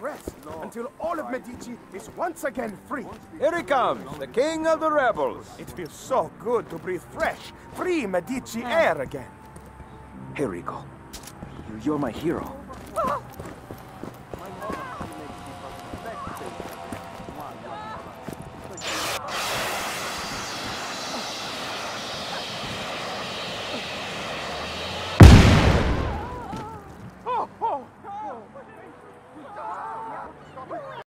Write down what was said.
rest until all of Medici is once again free. Here he comes, the king of the rebels. It feels so good to breathe fresh, free Medici air again. Here, Rico. You're my hero. Ah.